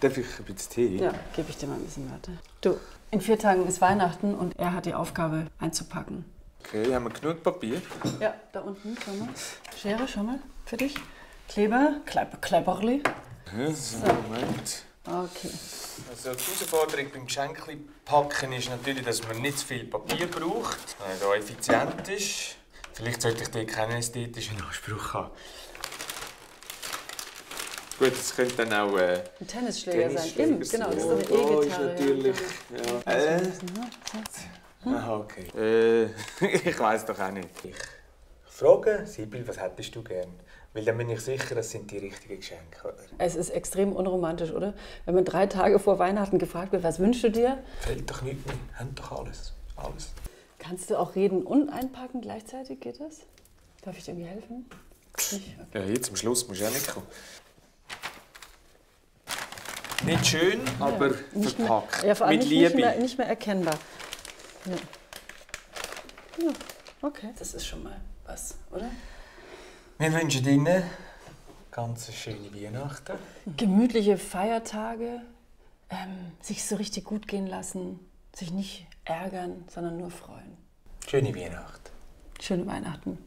Darf ich ein bisschen Tee? Ja, gebe ich dir mal ein bisschen Warte. Du, in vier Tagen ist Weihnachten und er hat die Aufgabe einzupacken. Okay, haben wir genug Papier? Ja, da unten, schau mal. Schere, schau mal, für dich. Kleber, Kleber, Kleberli. Ja, so, Moment. Okay. Also die Herausforderung beim Geschenkli packen ist natürlich, dass man nicht zu viel Papier braucht, da effizient ist. Vielleicht sollte ich dort keinen ästhetischen Anspruch haben. Gut, es könnte dann auch äh, Ein Tennisschläger, sein. Tennisschläger Eben, genau, das ist sein. doch eine Oh, ist E-Gitarre. natürlich. Ja. Äh, Hm? aha, okay. Äh, ich weiß doch auch nicht. Ich frage, Sibyl, was hättest du gern? Weil dann bin ich sicher, das sind die richtigen Geschenke. Oder? Es ist extrem unromantisch, oder? Wenn man drei Tage vor Weihnachten gefragt wird, was wünschst du dir? Fällt doch nichts mehr. Haben doch alles. Alles. Kannst du auch reden und einpacken gleichzeitig? Geht das? Darf ich dir irgendwie helfen? Nicht? Okay. Ja, hier zum Schluss musst du auch nicht kommen. Nicht schön, aber Nicht mehr, verpackt. ja, vor allem Mit nicht, Liebe. Nicht mehr, nicht mehr erkennbar. Ja. ja, okay. Das ist schon mal was, oder? Wir wünschen Ihnen ganz schöne Weihnachten. Gemütliche Feiertage, ähm, sich so richtig gut gehen lassen, sich nicht ärgern, sondern nur freuen. Schöne Weihnachten. Schöne Weihnachten.